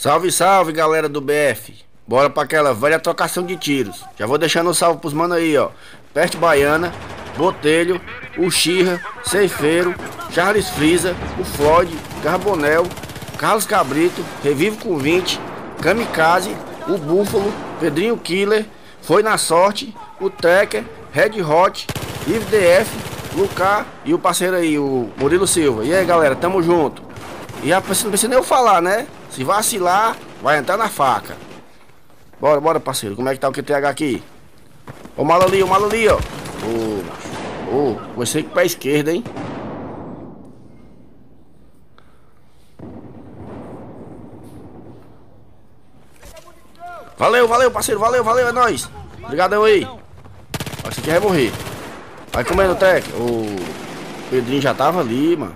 Salve, salve, galera do BF. Bora pra aquela velha trocação de tiros. Já vou deixando um salve pros mano aí, ó. Peste Baiana, Botelho, o Xirra, Ceifeiro, Charles Frisa, o Floyd, Carbonel, Carlos Cabrito, Revivo com 20, Kamikaze, o Búfalo, Pedrinho Killer, Foi na Sorte, o Trekker, Red Hot, Live DF, Lucas e o parceiro aí, o Murilo Silva. E aí, galera, tamo junto. E já não precisa nem eu falar, né? Se vacilar, vai entrar na faca. Bora, bora, parceiro. Como é que tá o QTH aqui? O malo ali, o malo ali, ó. Ô, ô, você com o pé esquerdo, hein? Valeu, valeu, parceiro, valeu, valeu, é nóis. Obrigadão aí. Acho que vai morrer. Vai comendo, Tec. O Pedrinho já tava ali, mano.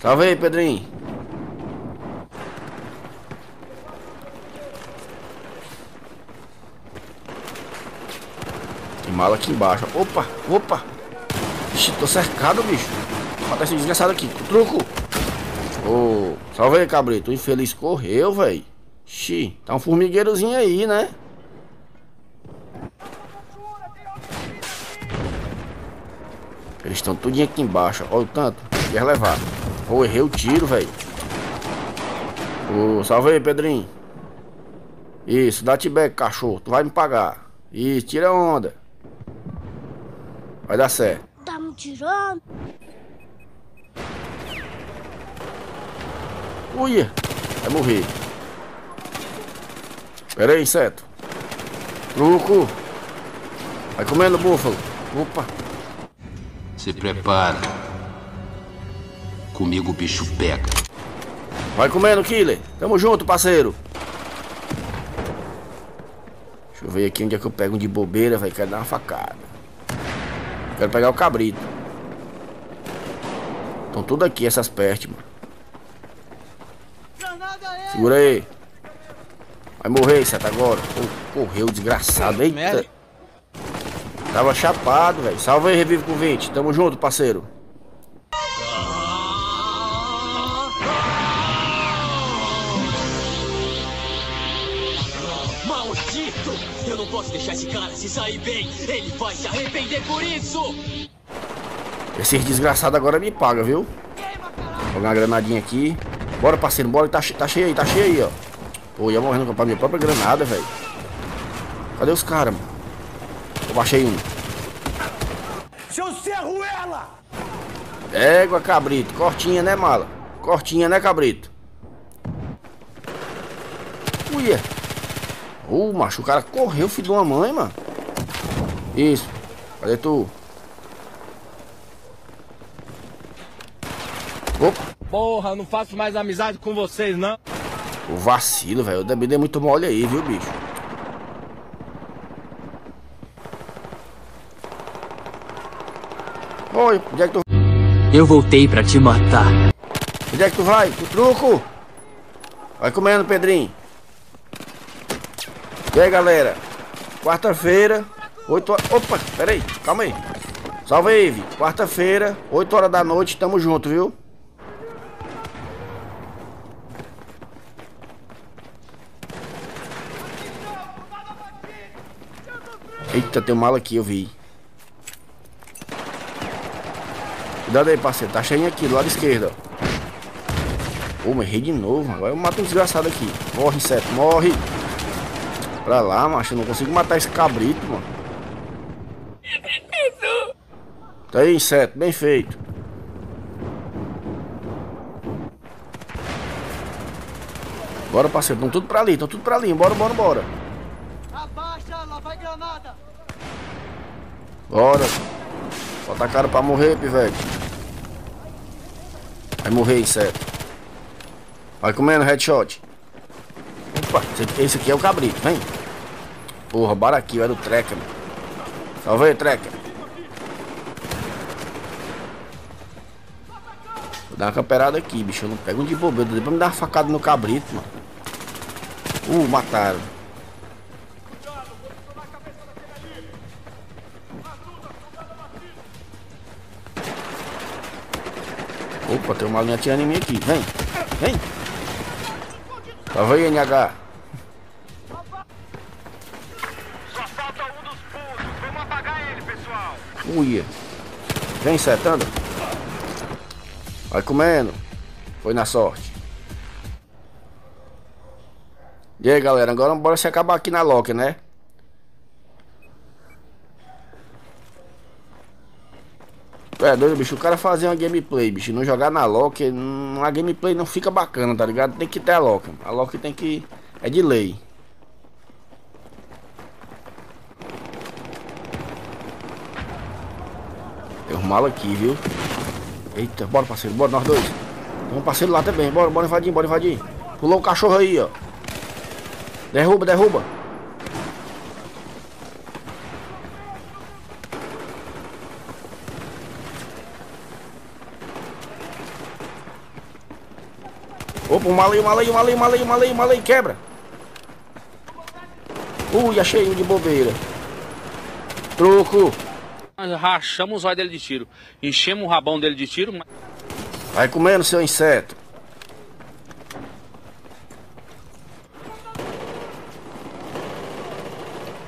Salve aí, Pedrinho. Mala aqui embaixo. Opa, opa. Ixi, tô cercado, bicho. Vou matar esse desgraçado aqui. Truco. Ô, oh, salve aí, cabrito. O infeliz correu, velho. Xi, tá um formigueirozinho aí, né? Eles estão tudinho aqui embaixo. Olha o tanto. Quer levar. Ô, oh, errei o tiro, velho. Ô, oh, salve aí, Pedrinho. Isso, dá-te back, cachorro. Tu vai me pagar. Isso, tira onda. Vai dar certo. Tá me tirando? Uia, vai morrer. Pera aí, inseto. Truco. Vai comendo, búfalo. Opa. Se prepara. Comigo o bicho pega. Vai comendo, killer. Tamo junto, parceiro. Deixa eu ver aqui onde é que eu pego um de bobeira, vai Quero dar uma facada. Quero pegar o cabrito. Estão tudo aqui, essas pestes, mano. Segura aí. Vai morrer, certo agora. Oh, correu, desgraçado. Eita. Tava chapado, velho. Salve aí, Revive com 20. Tamo junto, parceiro. Posso deixar esse cara se sair bem. Ele vai se arrepender por isso. Esse desgraçado agora me paga, viu? Vou jogar uma granadinha aqui. Bora, parceiro, bora. Tá, tá cheio aí, tá cheio aí, ó. Pô, ia morrendo com a minha própria granada, velho. Cadê os caras, mano? Eu baixei um. Seu Serruela! Égua, cabrito. Cortinha, né, mala? Cortinha, né, cabrito? Uia. Ô, macho, o cara correu, filho de uma mãe, mano. Isso. Cadê tu? Opa. Porra, não faço mais amizade com vocês, não. O vacilo, velho. O também dei muito mole aí, viu, bicho? Oi, onde é que tu... Eu voltei pra te matar. Onde é que tu vai? Que truco? Vai comendo, Pedrinho. E aí, galera? Quarta-feira, 8 horas... Opa, pera aí, calma aí. Salve aí, Quarta-feira, 8 horas da noite, tamo junto, viu? Eita, tem um mal aqui, eu vi. Cuidado aí, parceiro. Tá cheio aqui, do lado esquerdo, ó. Ô, errei de novo. Agora eu mato um desgraçado aqui. Morre, inseto, morre. Pra lá, macho. Eu não consigo matar esse cabrito, mano. Tá aí, inseto. Bem feito. Bora, parceiro. Estão tudo pra ali. Estão tudo pra ali. Bora, bora, bora. Abaixa, lá vai granada. Bora. Bota a cara pra morrer, pivete. Vai morrer, inseto. Vai comendo, headshot. Opa, esse aqui é o cabrito, vem. Porra, bora aqui, era o mano. Salve aí, trekker. Vou dar uma camperada aqui, bicho. Eu não pego um de bobeira. Depois me dar uma facada no cabrito, mano. Uh, mataram. Opa, tem uma linha atirando em mim aqui. Vem, vem. Tava aí, NH. Pessoal. Uia. Vem setando. Vai comendo. Foi na sorte. E aí, galera. Agora bora se acabar aqui na Loki, né? É doido, bicho. O cara fazer uma gameplay, bicho. Não jogar na Loki, a gameplay não fica bacana, tá ligado? Tem que ter a Loki. A Loki tem que. É de lei. Tem um mal aqui, viu? Eita, bora parceiro, bora nós dois. Tem um parceiro lá também, bora, bora invadir, bora invadir. Pulou o cachorro aí, ó. Derruba, derruba. Opa, um malei, um malei, um malei, um malei, um malei, um malei, quebra. Ui, achei um de bobeira. Truco. Rachamos os olhos dele de tiro. Enchemos o rabão dele de tiro. Vai comendo, seu inseto.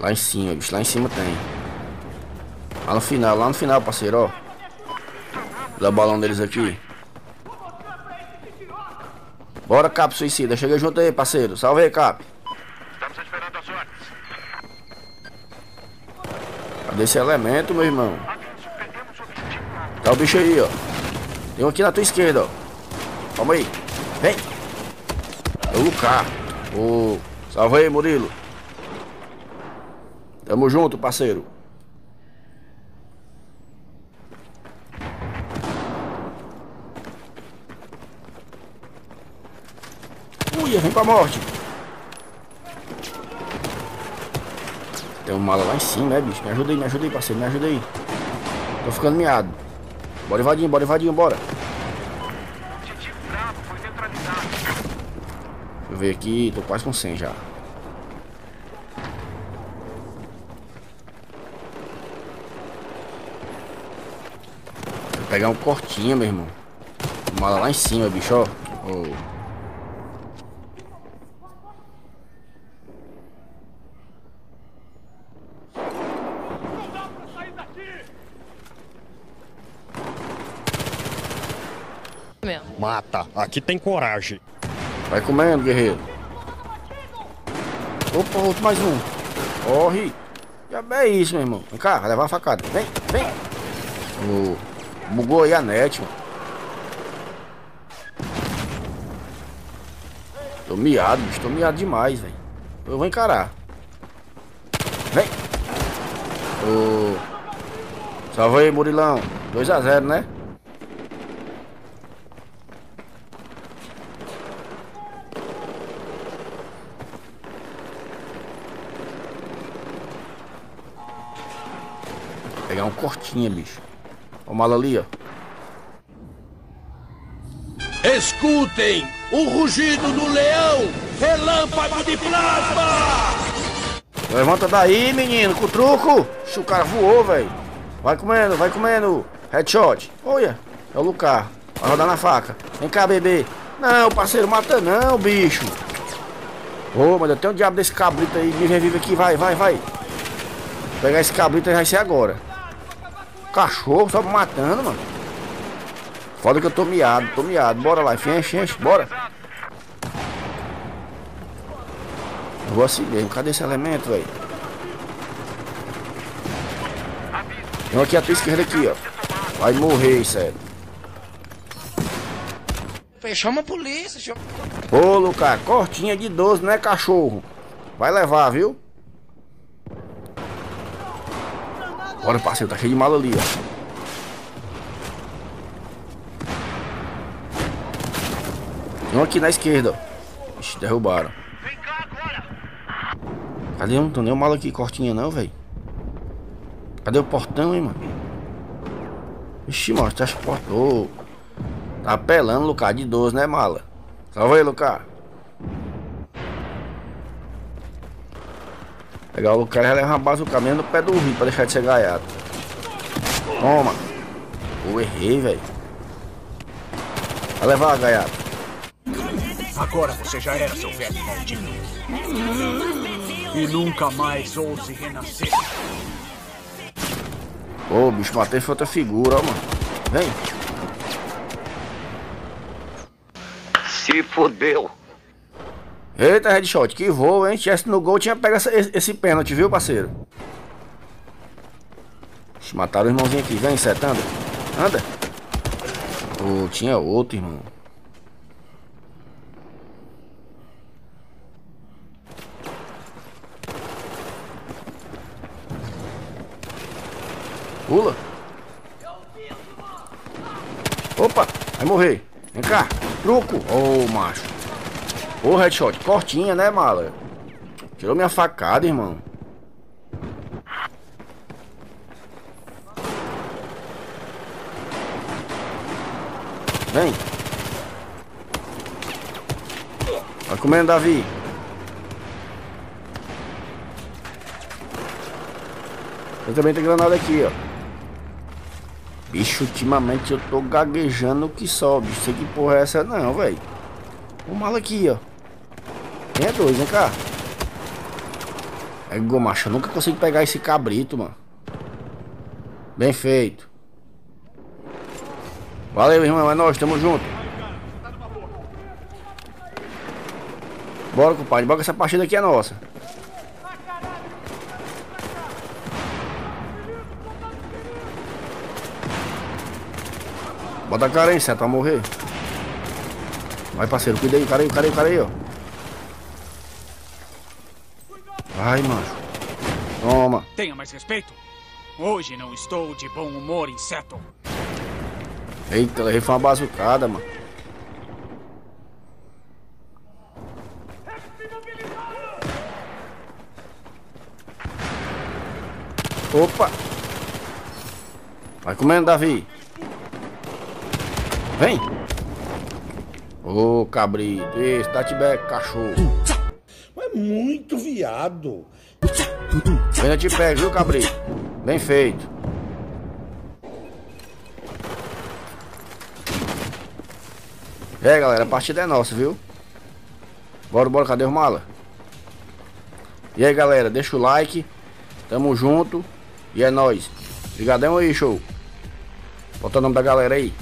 Lá em cima, bicho. Lá em cima tem. Lá no final, lá no final, parceiro, ó. Dá o balão deles aqui. Bora, Cap Suicida. Chega junto aí, parceiro. Salve aí, Cap. Cadê esse elemento, meu irmão? Tá o bicho aí, ó. Tem um aqui na tua esquerda, ó. Calma aí. Vem. É o. Ô, salve aí, Murilo. Tamo junto, parceiro. Uia, vem pra morte. Tem um mala lá em cima, né, bicho? Me ajuda aí, me ajuda aí, parceiro, me ajuda aí. Tô ficando miado. Bora invadinho, bora invadinho, bora. Deixa eu ver aqui, tô quase com 100 já. Vou pegar um cortinho, meu irmão. Mala lá em cima, bicho, ó. Ô. Mata. Aqui tem coragem. Vai comendo, guerreiro. Opa, outro mais um. Corre. Já é isso, meu irmão. Vem cá, vai levar a facada. Vem, vem. Ô, bugou aí a net, mano. Tô miado, bicho. Tô miado demais, velho. Eu vou encarar. Vem. Ô. Salve aí, Murilão. 2x0, né? Cortinha, bicho. Ó o mal ali, ó. Escutem o rugido do leão, relâmpago de plasma! Levanta daí, menino, com o truco. O cara voou, velho. Vai comendo, vai comendo. Headshot. Olha, é o Lucar. Vai rodar na faca. Vem cá, bebê. Não, parceiro, mata não, bicho. Ô, mas eu tenho um diabo desse cabrito aí. Me revive aqui, vai, vai, vai. Vou pegar esse cabrito aí vai ser agora. Cachorro, só matando, mano. Foda que eu tô miado, tô miado. Bora lá, enche, enche, bora. Eu vou assim mesmo. Cadê esse elemento, velho? Tem um aqui à tua esquerda aqui, ó. Vai morrer, sério. Chama a polícia, chama... Ô, Lucas, cortinha de 12, né, cachorro? Vai levar, viu? Bora, parceiro, tá cheio de mala ali, ó. Tem um aqui na esquerda, ó. Ixi, derrubaram. Cadê um? Tem nenhum mala aqui, cortinha não, velho. Cadê o portão, hein, mano? Ixi, mano, tá portão. Tá apelando, Lucas, de 12, né, mala? Salve aí, Lucas. Pegar o e já leva uma base do caminho no pé do rio pra deixar de ser gaiato. Toma. Eu errei, velho. Vai levar, gaiato. Agora você já era seu velho maldito. E nunca mais ouse renascer. Ô, o bicho bateu foi outra figura, ó, mano. Vem. Se fodeu. Eita, headshot, que voo, hein? Se tivesse no gol, tinha pego essa- esse, esse pênalti, viu, parceiro? Mataram o irmãozinho aqui. Vem, Seta, anda. Anda. Ô, tinha outro, irmão. Pula. Opa, vai morrer. Vem cá. Truco. Ô, macho. Ô, headshot. Cortinha, né, mala? Tirou minha facada, irmão. Vem. Vai comendo, Davi. Eu também tenho granada aqui, ó. Bicho, ultimamente eu tô gaguejando que só, bicho. Sei que porra é essa não, velho. O mal aqui, ó. É dois, vem cá. É macho, eu nunca consigo pegar esse cabrito, mano. Bem feito. Valeu, irmão, é nóis, tamo junto. Bora, compadre, bora que essa partida aqui é nossa. Bota a cara certo, pra morrer. Vai, parceiro, cuida aí, cara aí, cara aí, cara aí, ó. Vai, macho. Toma. Tenha mais respeito. Hoje não estou de bom humor, inseto. Eita, levei foi uma bazucada, mano. Opa! Vai comendo, Davi. Vem! Ô, cabrito. Esse, dá-te cachorro. É muito viado. Eu te pego, viu, cabrito? Bem feito. Aí, galera, a partida é nossa, viu? Bora, bora, cadê o mala? E aí, galera, deixa o like. Tamo junto. E é nóis. Obrigadão aí, show. Bota o nome da galera aí.